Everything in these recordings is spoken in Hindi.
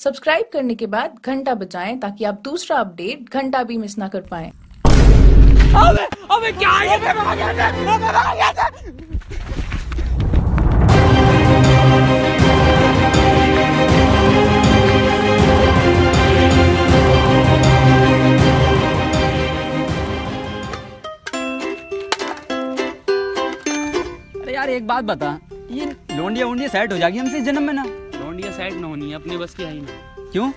सब्सक्राइब करने के बाद घंटा बजाएँ ताकि आप दूसरा अपडेट घंटा भी मिस ना कर पाएँ। अबे अबे क्या है ये? मैं गया था मैं गया था। अरे यार एक बात बता। ये लोंडिया वोंडिया सेट हो जाएगी हमसे जन्म में ना? साइड ना होनी है अपने बस की है ही ना क्यों?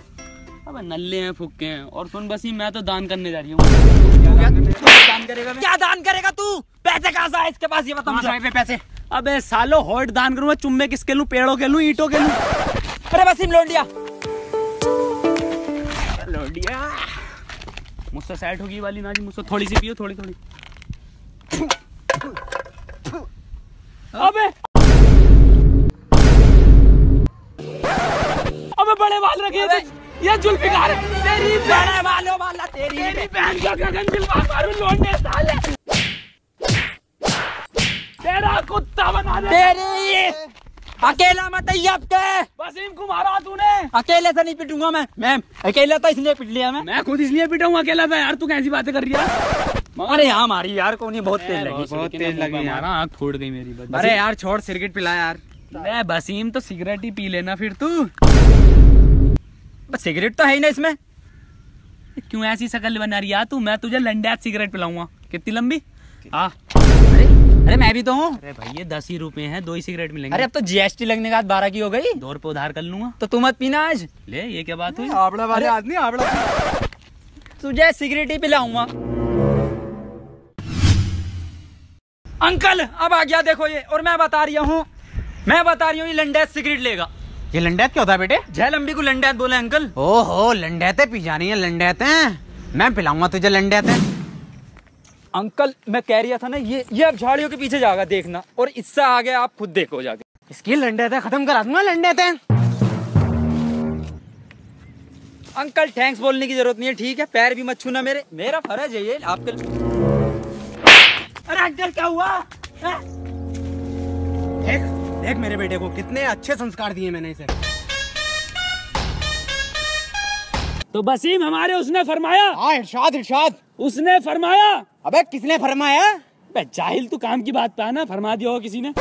अबे नल्ले हैं फुक्के हैं। और सुन बस ही मैं तो दान करने जा रही हूँ। क्या? दान करेगा क्या दान करेगा तू? पैसे कहाँ से इसके पास? ये बता मुझे। पैसे? अबे सालो हॉट दान करूँ मैं चुम्बे किसके लूँ पेड़ों के लूँ ईटों के लूँ। अरे वसीम लोंडिया। लौंडिया। मुझसे सेट होगी वाली ना जी मुझसे थोड़ी सी पियो थोड़ी थोड़ी। अबे ये जुल्फिकार तेरी बहन। वालो वाला तेरी तेरी बहन। का गगन दिलवा मारू लौंडे साले। तेरा कुत्ता बना दे। तेरी अकेला मत अब के। वसीम को मारा तूने। अकेले से नहीं पिटूँगा मैं। मैम अकेले तो इसलिए पिट लिया मैं। मैं खुद इसलिए पिटा हूँ अकेला था यार तू कैसी बातें कर रही है? अरे यहाँ मारी यार कोनी बहुत तेज लगी बहुत तेज लगी यार। आँख फोड़ गई मेरी अरे यार छोड़ सिगरेट पिला यार। मैं बसीम तो सिगरेट ही पी लेना फिर तू। बस सिगरेट तो है ही ना इसमें। क्यों ऐसी शकल बना रही है? तू मैं तुझे लंडैत सिगरेट पिलाऊँगा। कितनी लंबी? आ। अरे अरे मैं भी तो हूँ। अरे भाई ये दस ही रुपए हैं दो ही सिगरेट मिलेंगे। अरे अब तो जीएसटी लगने के बाद बारह की हो गई। दो रुपए उधार कर लूँगा। तो तू मत पीना आज। ले ये क्या बात हुई? आबड़ा वाले आदमी आबड़ा तुझे सिगरेट ही पिलाऊँगा। अंकल अब आ गया देखो ये और मैं बता रही हूँ। मैं बता रही हूँ ये लंडेत सिगरेट लेगा। ये लंडेत क्या होता है बेटे? जय लंबी को लंडेत बोले अंकल। ओहो लंडेते पी जानी है लंडेते। मैं पिलाऊँगा तुझे लंडेते। अंकल मैं कह रहा था ना ये ये अब झाड़ियों के पीछे जाएगा देखना और इससे आगे आप खुद देखो जाके। इसकी लंडेते खत्म करा दूँगा लंडेते। अंकल थैंक्स बोलने की ज़रूरत नहीं है ठीक है? पैर भी मत छूना मेरे। मेरा फ़र्ज़ है ये आपके अरे अंकल क्या हुआ? हैं? देख देख मेरे बेटे को कितने अच्छे संस्कार दिए मैंने इसे। तो बसीम हमारे उसने फरमाया। हाँ इरशाद इरशाद। उसने फरमाया। अबे किसने फरमाया? बे जाहिल तू काम की बात पे आना फरमा दिया होगा किसी ने।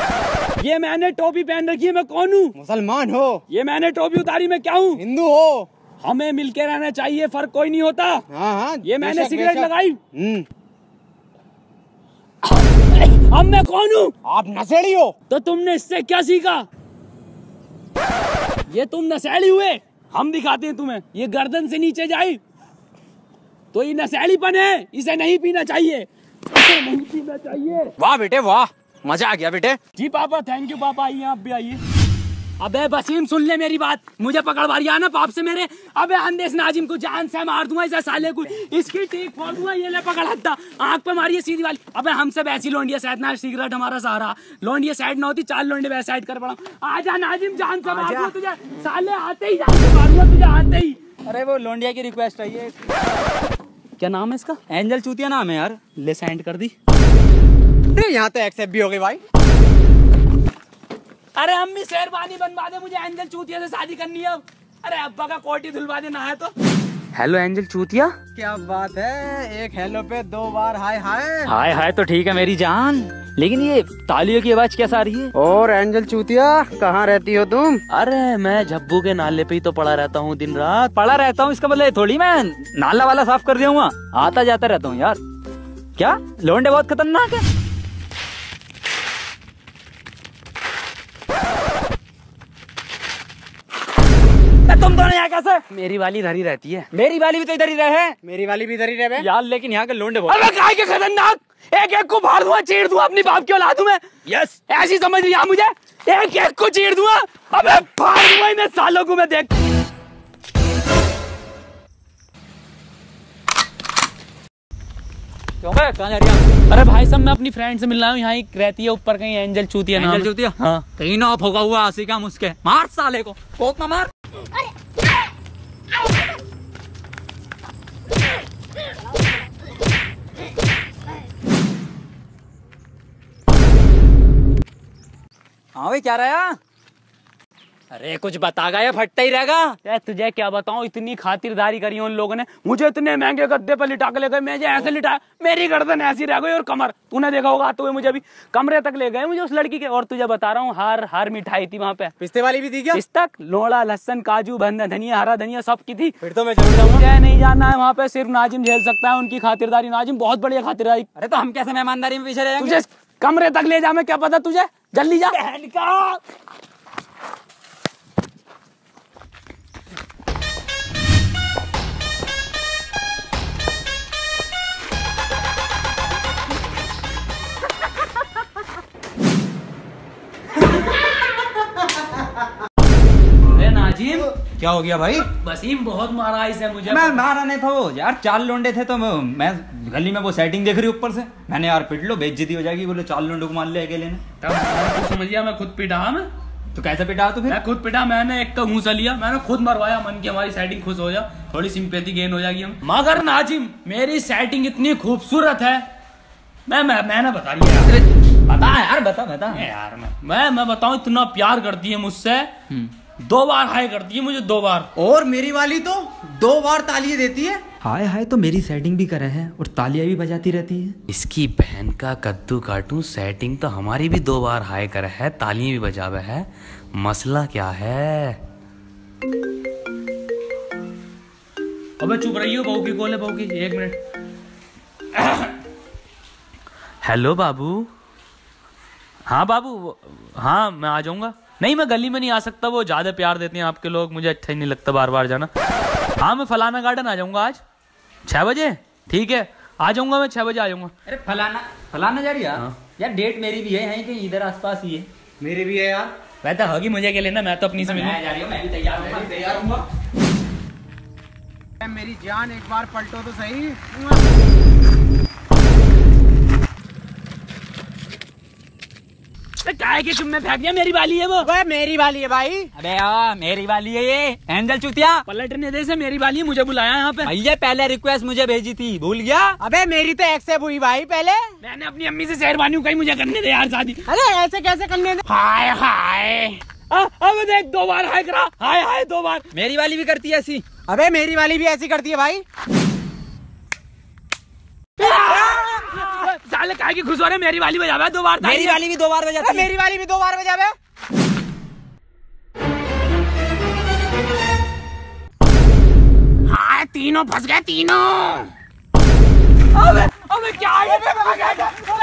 ये मैंने टोपी पहन रखी है मैं कौन हूँ? मुसलमान हो। ये मैंने टोपी उतारी मैं क्या हूँ? हिंदू हो। हमें मिलके रहना चाहिए फ़र्क कोई नहीं होता। हाँ हाँ ये मैंने सिगरेट लगाई। हम्म। अब मैं कौन हूँ? आप नशेड़ी हो। तो तुमने इससे क्या सीखा? ये तुम नशेड़ी हुए। हम दिखाते हैं तुम्हें। ये गर्दन से नीचे जाए तो ये नशैलीपन है। इसे नहीं पीना चाहिए। इसे नहीं पीना चाहिए। वाह बेटे वाह। मज़ा आ गया बेटे। जी पापा थैंक यू पापा। आइए आप भी आइए। अबे बसीम सुन ले मेरी बात। मुझे पकड़वारी आना पाप से मेरे। अबे अंदेश नाजिम को जान से मार दूँगा इसे साले को। इसकी टीक फोड़ दूँगा ये ले पकड़ हत्ता आँख पे मारिए सीधी वाली। अबे हमसे वैसी लोंडिया साइड ना सिगरेट हमारा सहारा लोंडिया साइड ना होती चार लोंडे वैसे साइड कर पड़ा। आजा नाजिम जान से मार दूँगा तुझे। साले आते ही जान से मारूँगा तुझे आते ही। अरे वो लोंडिया की रिक्वेस्ट है। ये क्या नाम है इसका? एंजल चूतिया नाम है यार। ले सेंड कर दी। अरे यहाँ तो एक्सेप्ट भी हो गई भाई। अरे अम्मी शेरवानी बनवा दे मुझे एंजल चूतिया से शादी करनी है अब। अरे अब्बा का कोटी धुलवा दे ना है तो। हेलो एंजल चूतिया। क्या बात है? एक हेलो पे दो बार हाय हाय। हाय हाय तो ठीक है मेरी जान। लेकिन ये तालियों की आवाज़ कैसा आ रही है? और एंजल चूतिया कहाँ रहती हो तुम? अरे मैं झब्बू के नाले पे ही तो पड़ा रहता हूँ दिन रात। पड़ा रहता हूँ इसका मतलब थोड़ी मैं नाला वाला साफ़ कर दिया आता जाता रहता हूँ यार। क्या? लोंडे बहुत खतरनाक है ए, तुम दोनों यहाँ कैसे मेरी वाली धरी रहती है। मेरी वाली भी तो इधर ही रहे मेरी वाली भी इधर ही रहे यार लेकिन यहाँ के लोंडे के खतरनाक! एक एक को फाड़ दूँगा चीर दूँगा अपनी बाप की औलाद हूँ मैं? यस ऐसी समझ रही है मुझे? एक एक को चीर दूँगा अबे फाड़ दूँगा इन सालों को मैं देख क्यों? गए कहाँ जा रही है? अरे भाई साहब मैं अपनी फ्रेंड से मिल रहा हूँ यहाँ एक रहती है ऊपर कहीं एंजल चूतिया एंजल चूतिया? हाँ। कहीं ना ऑफ़ होगा हुआ आसी का मुझके मार साले को। कोक ना मार। हाँ भाई क्या रहा? अरे कुछ बता गया फटता ही रहेगा? यार तुझे क्या बताऊँ? इतनी खातिरदारी करी उन लोगों ने। मुझे इतने महँगे गद्दे पर लिटा के ले गए मैं ऐसे लिटा मेरी गर्दन ऐसी रह गई और कमर। तूने देखा होगा आते हुए मुझे अभी कमरे तक ले गए मुझे उस लड़की के। और तुझे बता रहा हूँ हर हर मिठाई थी वहाँ पे। पिस्ते वाली भी थी क्या? इस तक लोड़ा लहसन काजू बंद धनिया हरा धनिया सब की थी। फिर तो मैं जाऊँगा। मुझे नहीं जाना है वहाँ पे सिर्फ़ नाजिम झेल सकता है उनकी खातिरदारी। नाजिम बहुत बढ़िया खातिरदारी। अरे तो हम कैसे मेहमानदारी में पीछे रहेंगे तुझे कमरे तक ले जा मैं क्या पता तुझे जल्दी जा। अरे नाजिम। क्या हो गया भाई? वसीम बहुत मारा इसे मुझे। मैं मारा नहीं था वो। यार चार लोंडे थे तो मैं गली में वो सेटिंग देख रही ऊपर से। मैंने यार पिट लो बेइज्जती हो जाएगी बोले चार लोंडे को मार लिया अकेले ने। तब मैंने तो समझ गया मैं खुद पिटा मैं तो कैसे पिटा तो फिर? मैं खुद पिटा मैंने एक तो घूसा लिया मैंने खुद मरवाया मन की हमारी सेटिंग खुश हो जा थोड़ी सिंपैथी गेन हो जाएगी हम। मगर नाजिम मेरी सेटिंग इतनी खूबसूरत है। मैं मैं मैंने बता रही यार बता यार बता बता। यार मैं मैं मैं बताऊँ इतना प्यार करती है मुझसे। दो बार हाई करती है मुझे दो बार। और मेरी वाली तो दो बार तालियाँ देती है। हाय हाय तो मेरी सेटिंग भी करे है और तालियाँ भी बजाती रहती है। इसकी बहन का कद्दू काटू सेटिंग तो हमारी भी दो बार हाय करे है तालियाँ भी बजावे है। मसला क्या है? अबे चुप रही हो बहू की कॉल है बहू की एक मिनट। हेलो बाबू। हाँ बाबू हाँ मैं आ जाऊँगा। नहीं मैं गली में नहीं आ सकता वो ज़्यादा प्यार देते हैं आपके लोग मुझे अच्छा ही नहीं लगता बार बार जाना। हाँ मैं फलाना गार्डन आ जाऊँगा आज। छह बजे? ठीक है। आ जाऊँगा मैं छह बजे आ जाऊँगा। अरे फलाना फलाना जा रही है? यार डेट मेरी भी है यहीं कहीं इधर आसपास ही है। मेरी भी है यार। मैं तो होगी मुझे क्या लेना मैं तो अपनी से मिलूं। मैं जा रही हूँ मैं भी तैयार हूँ। मैं भी तैयार हूँ। मेरी जान एक बार पलटो तो सही। काय के तुमने फेंक दिया मेरी वाली है वो। मेरी वाली है भाई। अबे यार मेरी वाली है ये। एंजल चुतिया। पलटने दे से मेरी वाली है मुझे बुलाया यहाँ पे। भैया पहले रिक्वेस्ट मुझे भेजी थी भूल गया? अबे मेरी तो एक्सेप्ट हुई भाई पहले। मैंने अपनी अम्मी से शेरवानी कही मुझे करने दे यार शादी। अरे ऐसे कैसे करने दे? हाय हाय। अब देख दो बार हाय करा। हाय हाय दो बार। मेरी वाली भी करती है ऐसी। अबे मेरी वाली भी ऐसी करती है भाई। साले काहे की खुश हो रहे मेरी वाली बजावे दो बार मेरी वाली भी दो बार बजाती है मेरी वाली भी दो बार बजावे हाय तीनों फंस गए तीनों। अबे अबे क्या है